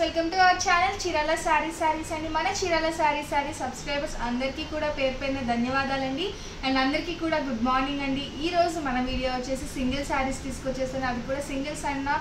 Welcome to our channel Chirala saree sarees అండి. మన Chirala sari sari subscribers అందరికీ కూడా పేరు పేరున ధన్యవాదాలండి. అండ్ అందరికీ కూడా గుడ్ మార్నింగ్ అండి. ఈ రోజు మన వీడియో వచ్చేసి సింగిల్ శారీస్ తీసుకొచ్చేసాను అవి కూడా సింగిల్స్ అన్నా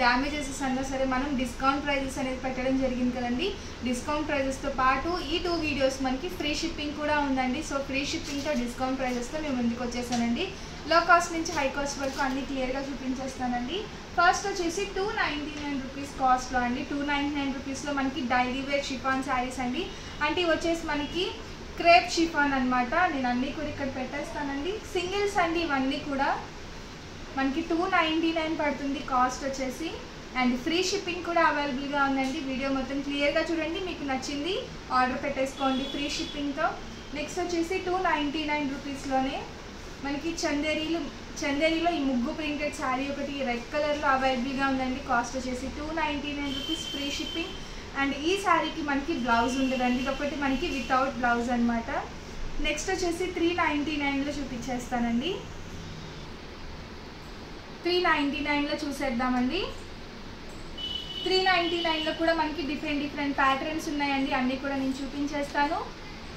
డ్యామేజెస్ అన్నా సరే మనం డిస్కౌంట్ ప్రైజెస్ అనేది పెట్టడం జరిగింది కదండి. డిస్కౌంట్ ప్రైజెస్తో పాటు ఈ టూ వీడియోస్ మనకి ఫ్రీ షిప్పింగ్ కూడా ఉందండి. సో ఫ్రీ షిప్పింగ్తో డిస్కౌంట్ ప్రైజెస్తో మేము ముందుకు వచ్చేసానండి లో కాస్ట్ నుంచి హై కాస్ట్ వరకు అన్ని క్లియర్గా చూపించేస్తానండి. ఫస్ట్ వచ్చేసి టూ నైంటీ నైన్ రూపీస్ కాస్ట్లో అండి. టూ నైంటీ నైన్ రూపీస్లో మనకి డైలీ వేర్ షిఫాన్ శారీస్ అండి. అంటే ఇవి వచ్చేసి మనకి క్రేప్ షిఫాన్ అనమాట నేను అన్నీ కూడా ఇక్కడ పెట్టేస్తానండి. సింగిల్స్ అండి ఇవన్నీ కూడా. మనకి టూ నైంటీ నైన్ పడుతుంది కాస్ట్ వచ్చేసి. అండ్ ఫ్రీ షిప్పింగ్ కూడా అవైలబుల్గా ఉందండి. వీడియో మొత్తం క్లియర్గా చూడండి. మీకు నచ్చింది ఆర్డర్ పెట్టేసుకోండి ఫ్రీ షిప్పింగ్తో నెక్స్ట్ వచ్చేసి టూ నైంటీ నైన్ రూపీస్లోనే మనకి చందేరీలు చందేరీలో ఈ ముగ్గు ప్రింటెడ్ శారీ ఒకటి రెడ్ కలర్లో అవైలబుల్గా ఉందండి. కాస్ట్ వచ్చేసి two ninety nine rupees free shipping and ఈ శారీకి మనకి బ్లౌజ్ ఉండదండి ఇది ఒకటి మనకి వితౌట్ బ్లౌజ్ అనమాట నెక్స్ట్ వచ్చేసి త్రీ నైంటీ నైన్లో చూపించేస్తానండి త్రీ నైంటీ నైన్లో చూసేద్దామండి. త్రీ నైంటీ నైన్లో కూడా మనకి డిఫరెంట్ డిఫరెంట్ ప్యాటర్న్స్ ఉన్నాయండి. అన్నీ కూడా నేను చూపించేస్తాను.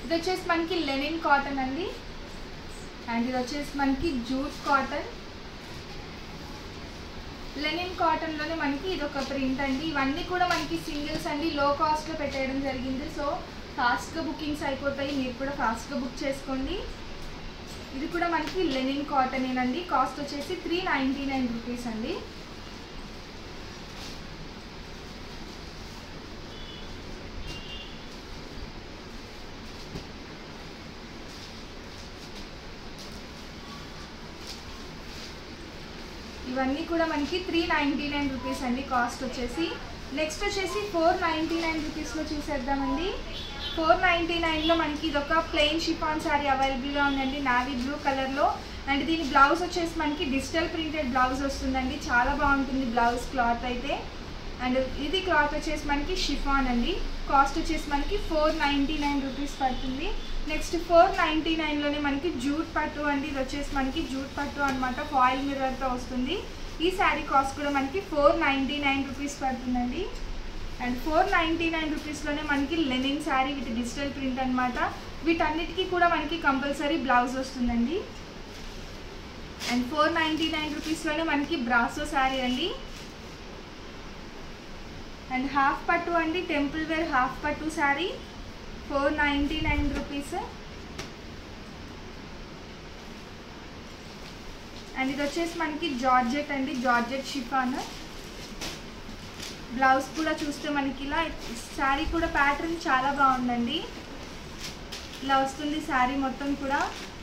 ఇది వచ్చేసి మనకి లెనిన్ కాటన్ అండి. అండ్ ఇది వచ్చేసి మనకి జూట్ కాటన్. లెనిన్ కాటన్లోనే మనకి ఇది ఒక ప్రింట్ అండి. ఇవన్నీ కూడా మనకి సింగిల్స్ అండి. లో కాస్ట్లో పెట్టేయడం జరిగింది. సో ఫాస్ట్గా బుకింగ్స్ అయిపోతాయి. మీరు కూడా ఫాస్ట్గా బుక్ చేసుకోండి. ఇది కూడా మనకి లెనిన్ కాటన్ ఏనండి. కాస్ట్ వచ్చేసి త్రీ నైంటీ నైన్ రూపీస్ అండి. ఇవన్నీ కూడా మనకి త్రీ నైంటీ నైన్ రూపీస్ అండి కాస్ట్ వచ్చేసి. నెక్స్ట్ వచ్చేసి ఫోర్ నైంటీ నైన్ రూపీస్లో చూసేద్దామండి. ఫోర్ నైంటీ నైన్లో మనకి ఇదొక ప్లెయిన్ షిఫాన్ శారీ అవైలబుల్గా ఉందండి నావీ బ్లూ కలర్లో అండ్ దీని బ్లౌజ్ వచ్చేసి మనకి డిజిటల్ ప్రింటెడ్ బ్లౌజ్ వస్తుందండి. చాలా బాగుంటుంది బ్లౌజ్ క్లాత్ అయితే. అండ్ ఇది క్లాత్ వచ్చేసి మనకి షిఫాన్ అండి. కాస్ట్ వచ్చేసి మనకి ఫోర్ నైంటీ నైన్ రూపీస్ పడుతుంది. నెక్స్ట్ ఫోర్ నైంటీ నైన్లోనే మనకి జూట్ పట్టు అండి. ఇది వచ్చేసి మనకి జూట్ పట్టు అనమాట ఫాయిల్ మిర్రర్తో వస్తుంది. ఈ శారీ కాస్ట్ కూడా మనకి ఫోర్ నైంటీ నైన్ రూపీస్ పడుతుందండి. అండ్ ఫోర్ నైంటీ నైన్ రూపీస్లోనే మనకి linen saree with digital print అనమాట వీటన్నిటికీ కూడా మనకి కంపల్సరీ బ్లౌజ్ వస్తుందండి. అండ్ ఫోర్ నైంటీ నైన్ రూపీస్లోనే మనకి బ్రాసో శారీ అండి. అండ్ హాఫ్ పట్టు అండి టెంపుల్ వేర్ హాఫ్ పట్టు saree. Four ninety nine rupees. And ఇది వచ్చేసి మనకి జార్జెట్ అండి జార్జెట్ షిఫాన్. బ్లౌజ్ కూడా చూస్తే మనకి ఇలా శారీ కూడా ప్యాటర్న్ చాలా బాగుందండి. ఇలా వస్తుంది శారీ మొత్తం కూడా.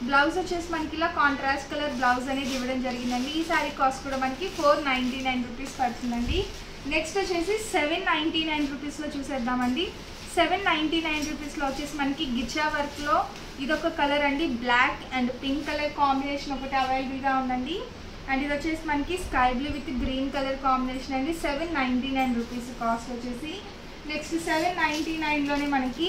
బ్లౌజ్ వచ్చేసి మనకి ఇలా కాంట్రాస్ట్ కలర్ బ్లౌజ్ అనేది ఇవ్వడం జరిగిందండి. ఈ శారీ కాస్ట్ కూడా మనకి ఫోర్ నైంటీ నైన్ రూపీస్ పడుతుందండి. నెక్స్ట్ వచ్చేసి సెవెన్ నైంటీ నైన్ రూపీస్లో చూసేద్దామండి. సెవెన్ నైంటీ నైన్ రూపీస్లో వచ్చేసి మనకి గిచ్చా వర్క్లో ఇదొక కలర్ అండి black and pink colour combination ఒకటి అవైలబుల్గా ఉందండి. అండ్ ఇది వచ్చేసి మనకి sky blue with green colour combination అండి. Seven ninety nine rupees cost వచ్చేసి. నెక్స్ట్ సెవెన్ నైంటీ నైన్లోనే మనకి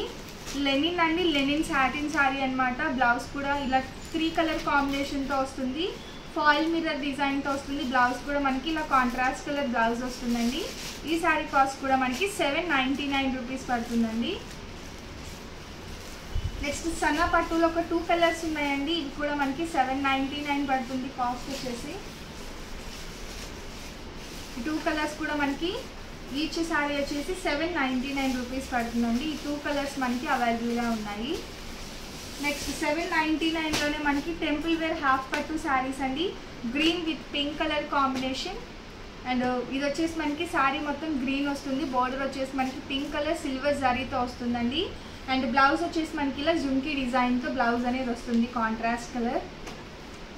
లెనిన్ అండి. లెనిన్ సాటిన్ శారీ అనమాట బ్లౌజ్ కూడా ఇలా త్రీ కలర్ కాంబినేషన్తో వస్తుంది. ఫాయిల్ మిర్రర్ డిజైన్తో వస్తుంది. బ్లౌజ్ కూడా మనకి ఇలా కాంట్రాస్ట్ కలర్ బ్లౌజ్ వస్తుందండి. ఈ శారీ కాస్ట్ కూడా మనకి సెవెన్ నైంటీ నైన్ రూపీస్ పడుతుందండి. నెక్స్ట్ సన్న పట్టులో ఒక టూ కలర్స్ ఉన్నాయండి. ఇవి కూడా మనకి సెవెన్ నైంటీ నైన్ పడుతుంది కాస్ట్ వచ్చేసి. టూ కలర్స్ కూడా మనకి ఈచ్ శారీ వచ్చేసి సెవెన్ నైంటీ నైన్ రూపీస్ పడుతుందండి. ఈ టూ కలర్స్ మనకి అవైలబుల్గా ఉన్నాయి. నెక్స్ట్ సెవెన్ నైంటీ నైన్లోనే మనకి టెంపుల్ వేర్ హాఫ్ పట్టు శారీస్ అండి. Green with pink colour combination and ఇది వచ్చేసి మనకి శారీ మొత్తం గ్రీన్ వస్తుంది. బార్డర్ వచ్చేసి మనకి పింక్ కలర్ సిల్వర్ జరీతో వస్తుందండి. అండ్ బ్లౌజ్ వచ్చేసి మనకి ఇలా జుంకీ డిజైన్తో బ్లౌజ్ అనేది వస్తుంది కాంట్రాస్ట్ కలర్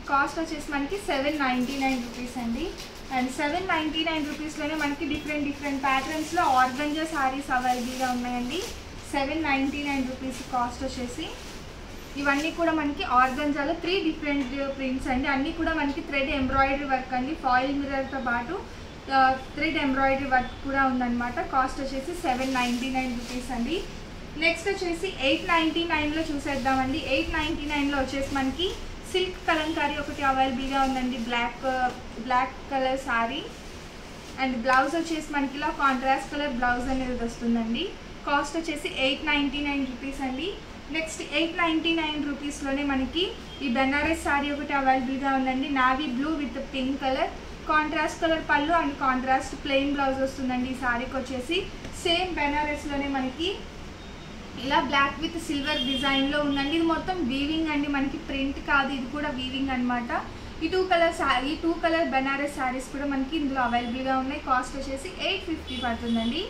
కాస్ట్ వచ్చేసి మనకి సెవెన్ నైంటీ నైన్ రూపీస్ అండి. అండ్ సెవెన్ నైంటీ నైన్ రూపీస్లోనే మనకి డిఫరెంట్ డిఫరెంట్ ప్యాటర్న్స్లో ఆర్గంజా శారీస్ అవైలబుల్గా ఉన్నాయండి. Seven ninety nine rupees cost వచ్చేసి. ఇవన్నీ కూడా మనకి ఆర్గంజాలో త్రీ డిఫరెంట్ ప్రింట్స్ అండి. అన్నీ కూడా మనకి థ్రెడ్ ఎంబ్రాయిడరీ వర్క్ అండి. ఫాయిల్ మిర్రర్తో పాటు థ్రెడ్ ఎంబ్రాయిడరీ వర్క్ కూడా ఉందన్నమాట. కాస్ట్ వచ్చేసి సెవెన్ నైంటీ నైన్ రూపీస్ అండి. నెక్స్ట్ వచ్చేసి ఎయిట్ నైంటీ నైన్లో చూసేద్దామండి. ఎయిట్ నైంటీ నైన్లో వచ్చేసి మనకి సిల్క్ కలంకారీ ఒకటి అవైలబుల్గా ఉందండి. Black black colour saree and blouse వచ్చేసి మనకి ఇలా కాంట్రాస్ట్ కలర్ బ్లౌజ్ అనేది వస్తుందండి. కాస్ట్ వచ్చేసి ఎయిట్ నైంటీ నైన్ రూపీస్ అండి. నెక్స్ట్ ఎయిట్ నైంటీ నైన్ రూపీస్లోనే మనకి ఈ బెనారస్ శారీ ఒకటి అవైలబుల్గా ఉందండి. Navy blue with pink colour. Contrast colour పళ్ళు అండ్ కాంట్రాస్ట్ ప్లెయిన్ బ్లౌజ్ వస్తుందండి ఈ శారీకి వచ్చేసి. సేమ్ బెనారస్లోనే మనకి ఇలా బ్లాక్ విత్ సిల్వర్ డిజైన్లో ఉందండి. ఇది మొత్తం వీవింగ్ అండి. మనకి ప్రింట్ కాదు. ఇది కూడా వీవింగ్ అనమాట ఈ టూ కలర్ శారీ ఈ టూ కలర్ బెనారస్ శారీస్ కూడా మనకి ఇందులో అవైలబుల్గా ఉన్నాయి. కాస్ట్ వచ్చేసి ఎయిట్ ఫిఫ్టీ పడుతుందండి.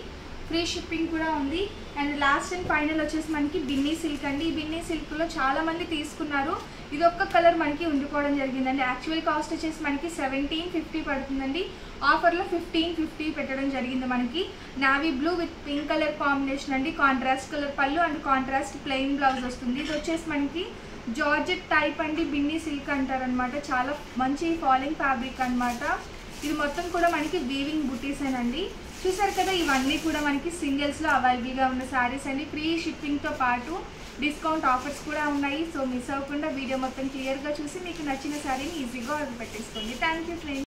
ఫ్రీ షిప్పింగ్ కూడా ఉంది. అండ్ లాస్ట్ అండ్ ఫైనల్ వచ్చేసి మనకి బిన్నీ సిల్క్ అండి. ఈ బిన్నీ సిల్క్లో చాలామంది తీసుకున్నారు. ఇది ఒక్క కలర్ మనకి ఉండిపోవడం జరిగిందండి. యాక్చువల్ కాస్ట్ వచ్చేసి మనకి సెవెంటీన్ ఫిఫ్టీ పడుతుందండి. ఆఫర్లో ఫిఫ్టీన్ ఫిఫ్టీ పెట్టడం జరిగింది మనకి. Navy blue with pink colour combination అండి. కాంట్రాస్ట్ కలర్ పళ్ళు అండ్ కాంట్రాస్ట్ ప్లెయిన్ బ్లౌజ్ వస్తుంది. ఇది వచ్చేసి మనకి జార్జెట్ టైప్ అండి. బిన్నీ సిల్క్ అంటారనమాట చాలా మంచి ఫాలింగ్ ఫ్యాబ్రిక్ అన్నమాట. ఇది మొత్తం కూడా మనకి వీవింగ్ బుటీసేనండి చూసారు కదా ఇవన్నీ కూడా మనకి సింగిల్స్లో అవైలబుల్గా ఉన్న శారీస్ అండి ఫ్రీ షిప్పింగ్తో పాటు డిస్కౌంట్ ఆఫర్స్ కూడా ఉన్నాయి. సో మిస్ అవ్వకుండా వీడియో మొత్తం క్లియర్గా చూసి మీకు నచ్చిన శారీని ఈజీగా ఆర్డర్ పెట్టేసుకోండి. Thank you friends